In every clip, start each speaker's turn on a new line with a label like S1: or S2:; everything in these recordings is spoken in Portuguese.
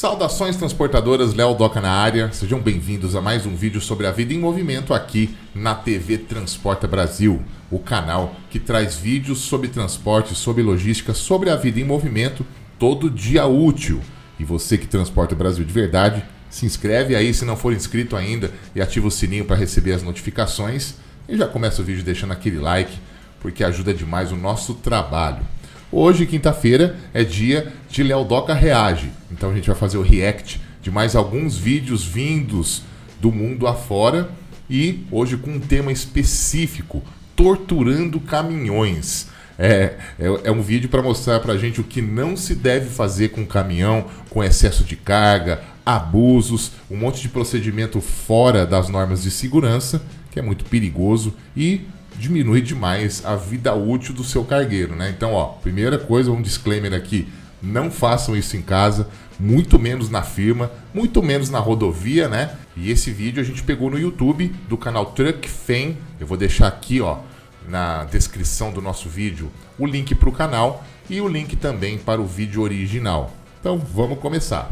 S1: Saudações transportadoras, Léo Doca na área. Sejam bem-vindos a mais um vídeo sobre a vida em movimento aqui na TV Transporta Brasil, o canal que traz vídeos sobre transporte, sobre logística, sobre a vida em movimento todo dia útil. E você que transporta o Brasil de verdade, se inscreve aí se não for inscrito ainda e ativa o sininho para receber as notificações. E já começa o vídeo deixando aquele like, porque ajuda demais o nosso trabalho. Hoje, quinta-feira, é dia de Léo Doca Reage. Então a gente vai fazer o react de mais alguns vídeos vindos do mundo afora e hoje com um tema específico: torturando caminhões. É, é, é um vídeo para mostrar para a gente o que não se deve fazer com caminhão, com excesso de carga, abusos, um monte de procedimento fora das normas de segurança, que é muito perigoso e diminui demais a vida útil do seu cargueiro, né? Então, ó, primeira coisa, um disclaimer aqui, não façam isso em casa, muito menos na firma, muito menos na rodovia, né? E esse vídeo a gente pegou no YouTube do canal Truck Fan. Eu vou deixar aqui, ó, na descrição do nosso vídeo, o link para o canal e o link também para o vídeo original. Então, vamos começar.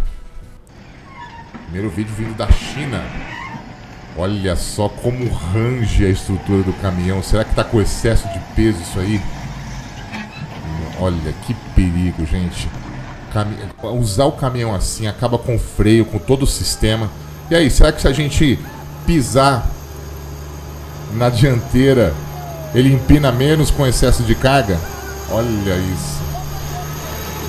S1: Primeiro vídeo vindo da China. Olha só como range a estrutura do caminhão. Será que está com excesso de peso isso aí? Olha que perigo, gente. Cam... Usar o caminhão assim acaba com freio, com todo o sistema. E aí, será que se a gente pisar na dianteira, ele empina menos com excesso de carga? Olha isso.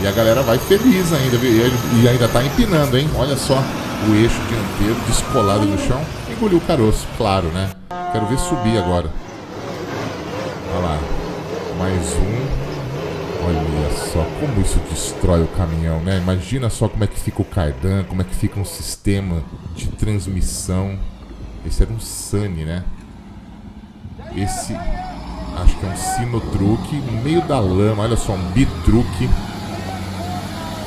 S1: E a galera vai feliz ainda, e ainda está empinando, hein? Olha só o eixo dianteiro descolado do chão engoliu o caroço, claro, né? Quero ver subir agora. Olha lá. Mais um. Olha só como isso destrói o caminhão, né? Imagina só como é que fica o cardan, como é que fica um sistema de transmissão. Esse era um Sunny, né? Esse acho que é um Sinotruque no meio da lama. Olha só, um bitruque.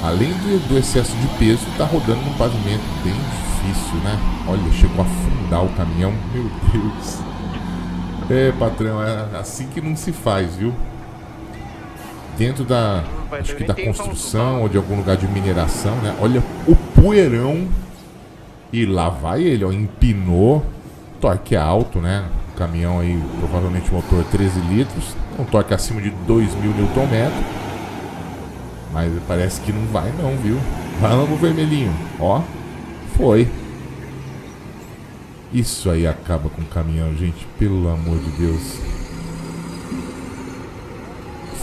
S1: Além do, do excesso de peso, tá rodando num pavimento bem difícil, né? Olha, chegou a afundar o caminhão. Meu Deus. É, patrão, é assim que não se faz, viu? Dentro da, acho que da construção ou de algum lugar de mineração, né? Olha o poeirão. E lá vai ele, ó, empinou. Torque alto, né? O caminhão aí, provavelmente motor 13 litros. Um torque acima de 2.000 Nm. Mas parece que não vai não, viu? Vamos, vermelhinho. Ó, foi. Isso aí acaba com o caminhão, gente. Pelo amor de Deus.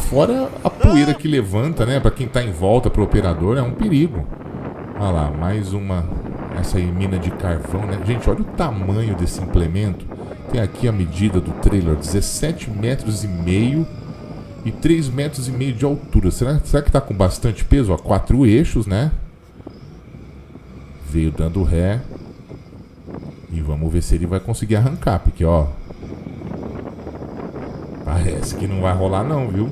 S1: Fora a poeira que levanta, né? Para quem tá em volta, pro operador, é um perigo. Olha lá, mais uma. Essa aí, mina de carvão, né? Gente, olha o tamanho desse implemento. Tem aqui a medida do trailer: 17 metros e meio e 3 metros e meio de altura. Será, será que tá com bastante peso? Ó, quatro eixos, né? Veio dando ré. E vamos ver se ele vai conseguir arrancar, porque ó. Parece que não vai rolar não, viu?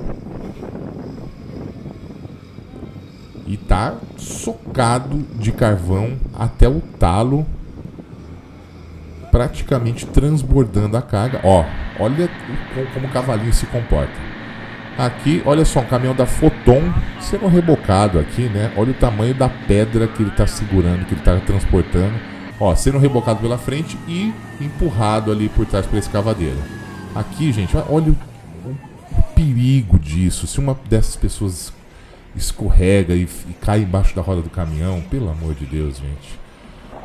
S1: E tá socado de carvão até o talo. Praticamente transbordando a carga. Ó, olha como o cavalinho se comporta. Aqui, olha só, um caminhão da Foton sendo rebocado aqui, né? Olha o tamanho da pedra que ele está segurando, que ele está transportando. Ó, sendo rebocado pela frente e empurrado ali por trás pela escavadeira. Aqui, gente, olha o, o perigo disso. Se uma dessas pessoas escorrega e, e cai embaixo da roda do caminhão, pelo amor de Deus, gente.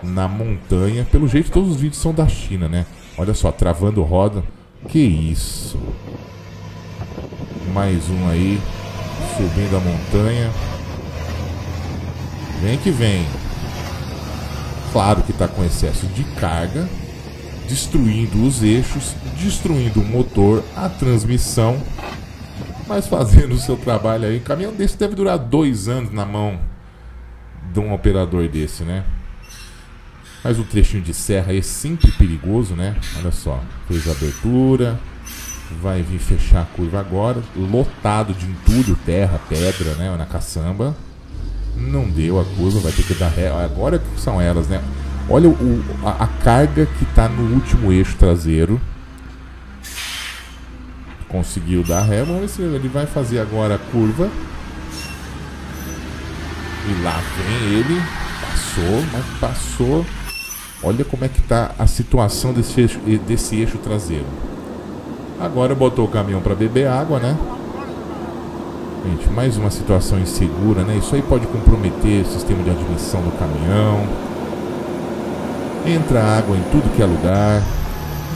S1: Na montanha, pelo jeito todos os vídeos são da China, né? Olha só, travando roda. Que isso? Mais um aí. Subindo a montanha. Vem que vem. Claro que está com excesso de carga. Destruindo os eixos. Destruindo o motor. A transmissão. Mas fazendo o seu trabalho aí. Um caminhão desse deve durar dois anos na mão de um operador desse, né? Mas o trechinho de serra é sempre perigoso, né? Olha só, fez a abertura, vai vir fechar a curva agora, lotado de entulho, terra, pedra, né, na caçamba. Não deu a curva, vai ter que dar ré. Agora que são elas, né? Olha o, a, a carga que está no último eixo traseiro. Conseguiu dar ré. Vamos ver se ele vai fazer agora a curva. E lá vem ele. passou, mas passou. Olha como é que tá a situação desse eixo, desse eixo traseiro. Agora botou o caminhão para beber água, né? Gente, mais uma situação insegura, né? Isso aí pode comprometer o sistema de admissão do caminhão. Entra água em tudo que é lugar.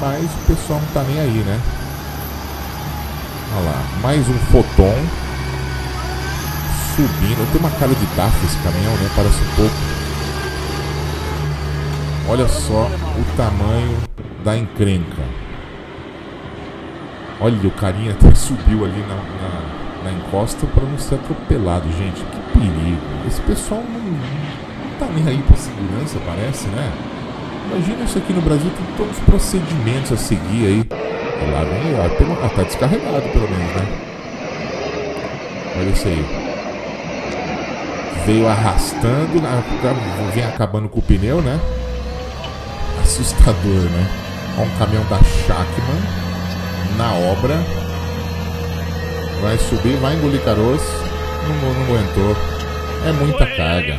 S1: Mas o pessoal não tá nem aí, né? Olha lá, mais um foton subindo. Tem uma cara de DAF esse caminhão, né? Parece um pouco. Olha só o tamanho da encrenca. Olha, o carinha até subiu ali na, na, na encosta para não ser atropelado, gente. Que perigo. Esse pessoal não, não tá nem aí pra segurança, parece, né? Imagina isso aqui no Brasil, tem todos os procedimentos a seguir aí. E lá vem, tem uma, ah, tá descarregado pelo menos, né? Olha isso aí. Veio arrastando, vem acabando com o pneu, né? Assustador, né? Ó, um caminhão da Shackman na obra. Vai subir, vai engolir caroço. Não, não aguentou. É muita carga.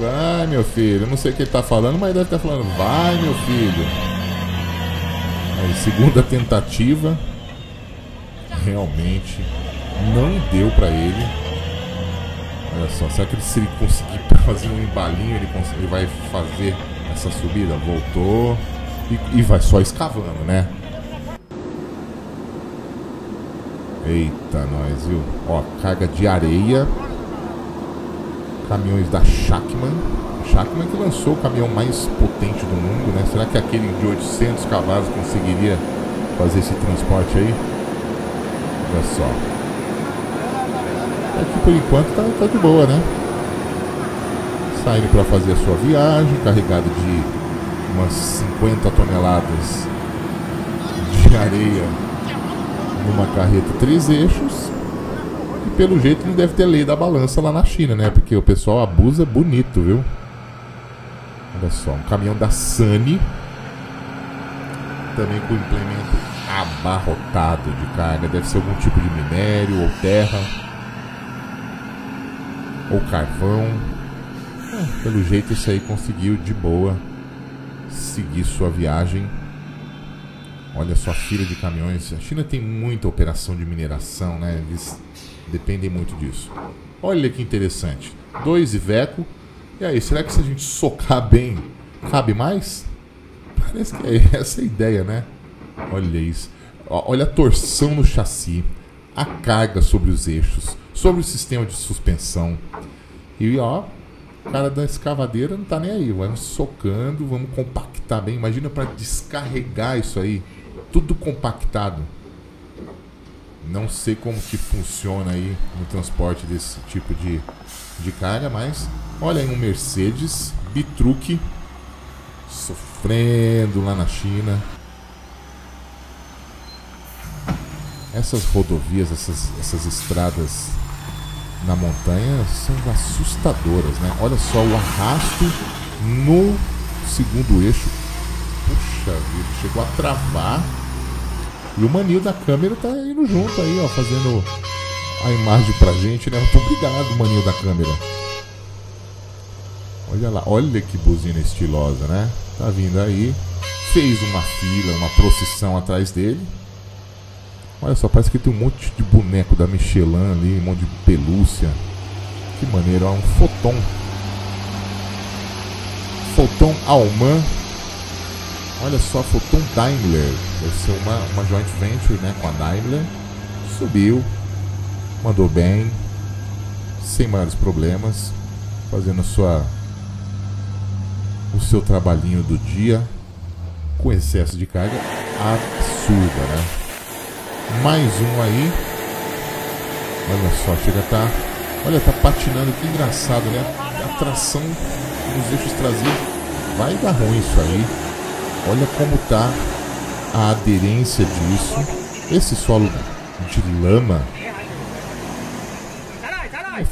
S1: Vai, meu filho. Não sei o que ele tá falando, mas deve estar tá falando. Vai, meu filho. Aí, segunda tentativa. Realmente não deu para ele. Olha só, será que ele, se ele conseguir fazer um embalinho, ele, consegue, ele vai fazer essa subida? Voltou. E, e vai só escavando, né? Eita, nós, viu? Ó, carga de areia caminhões da Shackman. Shackman que lançou o caminhão mais potente do mundo, né? Será que aquele de 800 cavalos conseguiria fazer esse transporte aí? Olha só. Aqui por enquanto tá, tá de boa, né? Saindo para fazer a sua viagem, carregado de umas 50 toneladas de areia numa carreta três eixos pelo jeito não deve ter lei da balança lá na China, né? Porque o pessoal abusa bonito, viu? Olha só, um caminhão da Sunny. Também com implemento abarrotado de carga. Deve ser algum tipo de minério ou terra. Ou carvão. Ah, pelo jeito isso aí conseguiu de boa seguir sua viagem. Olha só a fila de caminhões. A China tem muita operação de mineração, né? Eles dependem muito disso. Olha que interessante. Dois Iveco. E aí, será que se a gente socar bem, cabe mais? Parece que é essa a ideia, né? Olha isso. Olha a torção no chassi, a carga sobre os eixos, sobre o sistema de suspensão. E ó, o cara da escavadeira não tá nem aí. Vamos socando, vamos compactar bem. Imagina para descarregar isso aí. Tudo compactado. Não sei como que funciona aí no transporte desse tipo de, de carga, mas olha aí um Mercedes Bitruque sofrendo lá na China. Essas rodovias, essas, essas estradas na montanha são assustadoras, né? Olha só o arrasto no segundo eixo. Puxa vida, chegou a travar e o maninho da câmera tá indo junto aí, ó, fazendo a imagem pra gente, né? Muito obrigado, maninho da câmera. Olha lá, olha que buzina estilosa, né? Tá vindo aí. Fez uma fila, uma procissão atrás dele. Olha só, parece que tem um monte de boneco da Michelin ali, um monte de pelúcia. Que maneiro, ó, um foton. Foton Alman Olha só, Photon Daimler. Deve ser uma, uma joint venture né, com a Daimler. Subiu, mandou bem, sem maiores problemas, fazendo sua, o seu trabalhinho do dia com excesso de carga absurda, né? Mais um aí. Olha só, chega tá. Olha, tá patinando, que engraçado, né? A tração nos eixos traseiros. Vai dar ruim isso aí. Olha como tá a aderência disso. Esse solo de lama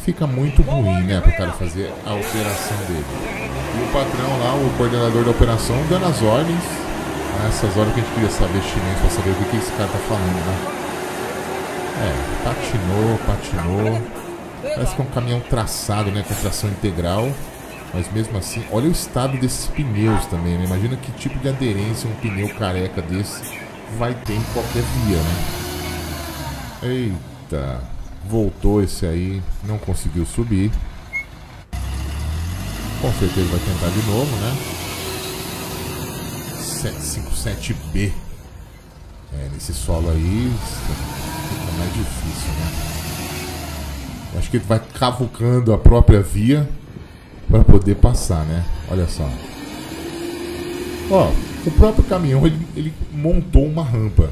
S1: fica muito ruim, né, para o cara fazer a operação dele. E o patrão lá, o coordenador da operação, dando as ordens. Nessas horas que a gente queria saber chinês para saber o que, que esse cara tá falando, né? É, patinou, patinou. Parece que é um caminhão traçado, né? Com tração integral. Mas mesmo assim, olha o estado desses pneus também, né? Imagina que tipo de aderência um pneu careca desse vai ter em qualquer via, né? Eita, voltou esse aí, não conseguiu subir. Com certeza vai tentar de novo, né? 757B. É, nesse solo aí fica mais difícil, né? Acho que ele vai cavucando a própria via para poder passar, né? Olha só. Ó, o próprio caminhão ele, ele montou uma rampa,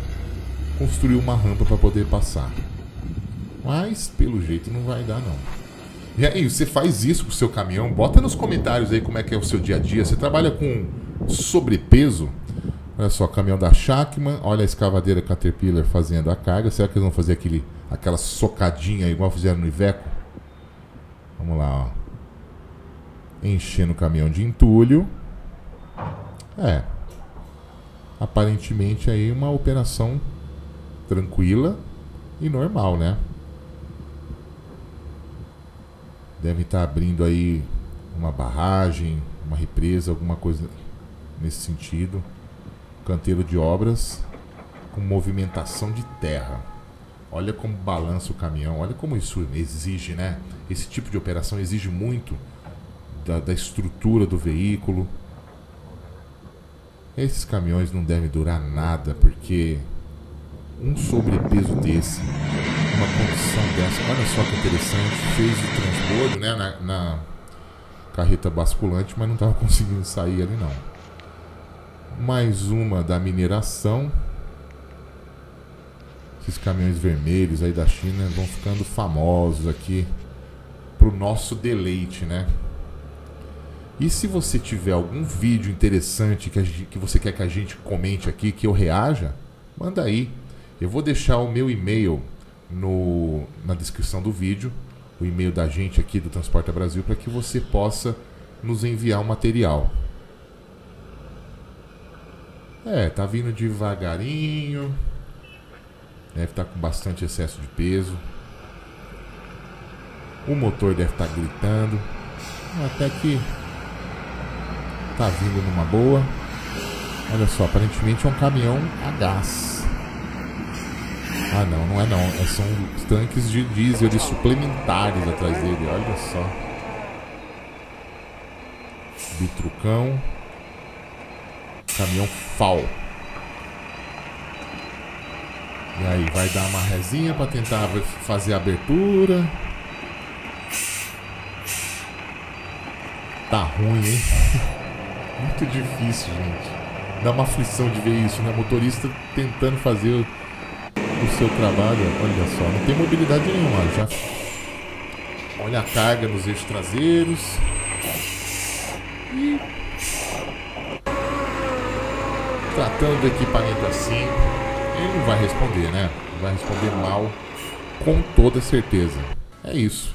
S1: construiu uma rampa para poder passar. Mas pelo jeito não vai dar não. E aí, você faz isso com o seu caminhão? Bota nos comentários aí como é que é o seu dia a dia. Você trabalha com sobrepeso? Olha só, caminhão da Shackman, olha a escavadeira Caterpillar fazendo a carga. Será que eles vão fazer aquele, aquela socadinha igual fizeram no Iveco? Vamos lá, ó enchendo o caminhão de entulho. É. Aparentemente aí uma operação tranquila e normal, né? Deve estar abrindo aí uma barragem, uma represa, alguma coisa nesse sentido. Canteiro de obras com movimentação de terra. Olha como balança o caminhão, olha como isso exige, né? Esse tipo de operação exige muito da, da estrutura do veículo. Esses caminhões não devem durar nada, porque um sobrepeso desse, uma condição dessa, olha só que interessante, fez o transbordo né, na, na carreta basculante, mas não estava conseguindo sair ali não. Mais uma da mineração. Esses caminhões vermelhos aí da China vão ficando famosos aqui pro nosso deleite, né? E se você tiver algum vídeo interessante que, gente, que você quer que a gente comente aqui, que eu reaja, manda aí. Eu vou deixar o meu e-mail no, na descrição do vídeo, o e-mail da gente aqui do Transporta Brasil, para que você possa nos enviar o material. É, tá vindo devagarinho. Deve estar tá com bastante excesso de peso. O motor deve estar tá gritando. Até que tá vindo numa boa. Olha só, aparentemente é um caminhão a gás. Ah não, não é não. É, são tanques de diesel de suplementares atrás dele, olha só. Bitrucão. Caminhão FAL. E aí, vai dar uma resinha para tentar fazer a abertura. Tá ruim, hein? Muito difícil, gente. Dá uma aflição de ver isso, né? Motorista tentando fazer o, o seu trabalho. Olha só, não tem mobilidade nenhuma. Já olha a carga nos eixos traseiros. E tratando do equipamento assim, ele não vai responder, né? Vai responder mal, com toda certeza. É isso.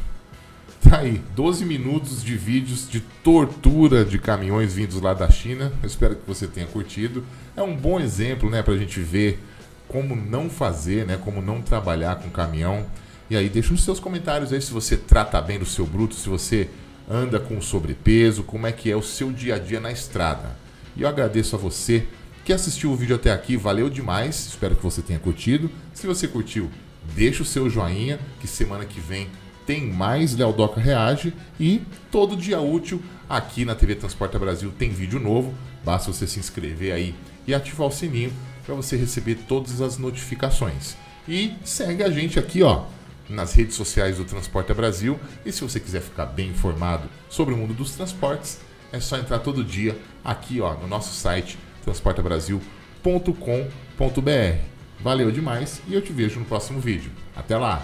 S1: Tá aí, 12 minutos de vídeos de tortura de caminhões vindos lá da China. Eu espero que você tenha curtido. É um bom exemplo, né, pra gente ver como não fazer, né, como não trabalhar com caminhão. E aí, deixa os seus comentários aí se você trata bem do seu bruto, se você anda com sobrepeso, como é que é o seu dia a dia na estrada. E eu agradeço a você que assistiu o vídeo até aqui, valeu demais. Espero que você tenha curtido. Se você curtiu, deixa o seu joinha, que semana que vem tem mais Léo Doca Reage e todo dia útil aqui na TV Transporta Brasil tem vídeo novo. Basta você se inscrever aí e ativar o sininho para você receber todas as notificações. E segue a gente aqui, ó, nas redes sociais do Transporta Brasil. E se você quiser ficar bem informado sobre o mundo dos transportes, é só entrar todo dia aqui, ó, no nosso site transportabrasil.com.br. Valeu demais e eu te vejo no próximo vídeo. Até lá!